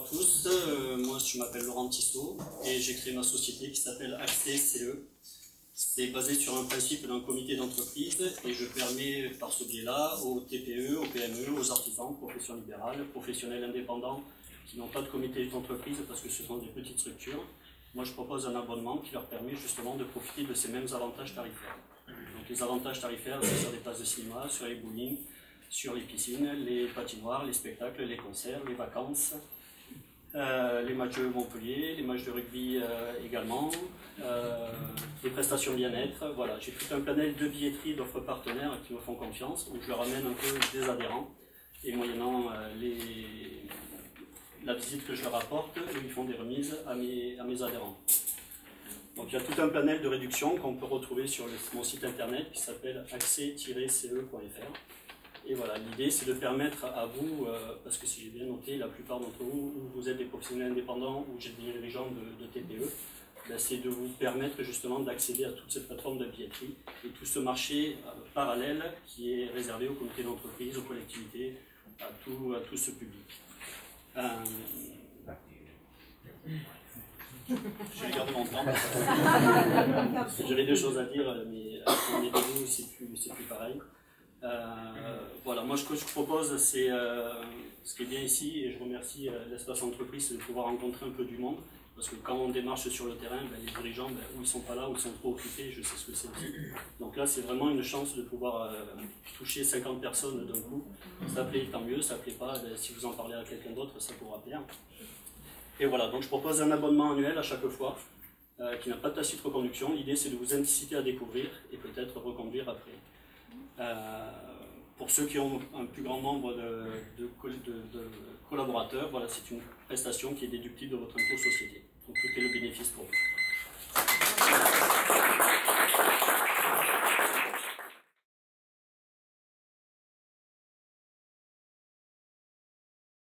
Bonjour à tous, euh, moi je m'appelle Laurent Tissot et j'ai créé ma société qui s'appelle Accès CE. C'est basé sur un principe d'un comité d'entreprise et je permets par ce biais-là aux TPE, aux PME, aux artisans, professions libérales, professionnels indépendants qui n'ont pas de comité d'entreprise parce que ce sont des petites structures. Moi je propose un abonnement qui leur permet justement de profiter de ces mêmes avantages tarifaires. Donc les avantages tarifaires, sur des places de cinéma, sur les bowling, sur les piscines, les patinoires, les spectacles, les concerts, les vacances, euh, les matchs de Montpellier, les matchs de rugby euh, également, euh, les prestations bien-être. Voilà, j'ai tout un panel de billetterie d'offres partenaires qui me font confiance, où je ramène un peu des adhérents. Et moyennant les, la visite que je leur apporte, ils font des remises à mes, à mes adhérents. Donc il y a tout un panel de réduction qu'on peut retrouver sur mon site internet qui s'appelle accès-ce.fr. Et voilà, l'idée c'est de permettre à vous, euh, parce que si j'ai bien noté, la plupart d'entre vous, vous êtes des professionnels indépendants ou des dirigeants de, de TPE, ben, c'est de vous permettre justement d'accéder à toute cette plateforme de billetterie et tout ce marché euh, parallèle qui est réservé aux comités d'entreprise, aux collectivités, à tout, à tout ce public. Euh, je vais garder mon temps. J'avais deux choses à dire, mais vous, c'est plus, plus pareil. Euh, voilà, moi ce que je propose, c'est euh, ce qui est bien ici, et je remercie euh, l'espace entreprise, de pouvoir rencontrer un peu du monde. Parce que quand on démarche sur le terrain, ben, les dirigeants, ben, ou ils sont pas là, ou ils sont trop occupés, je sais ce que c'est Donc là, c'est vraiment une chance de pouvoir toucher 50 personnes d'un coup. Ça plaît, tant mieux, ça plaît pas, ben, si vous en parlez à quelqu'un d'autre, ça pourra plaire. Et voilà, donc je propose un abonnement annuel à chaque fois, qui n'a pas de tacite reconduction. L'idée, c'est de vous inciter à découvrir et peut-être reconduire après. Euh, pour ceux qui ont un plus grand nombre de, collaborateurs, voilà, c'est une prestation qui est déductible de votre impôt société. Donc tout est le bénéfice pour vous.